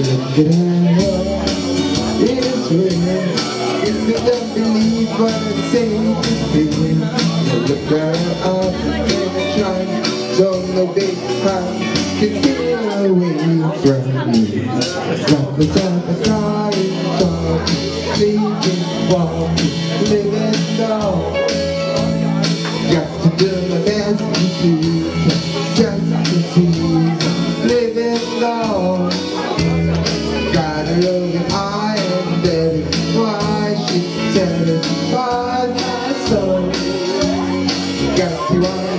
Take a look at her, it is real. If you don't believe what I say to feel, now look her up and try. Don't know big time can get away from me. Got myself a crying, talking, sleeping, walking, living dog. Got to do my best satisfies my soul. Got to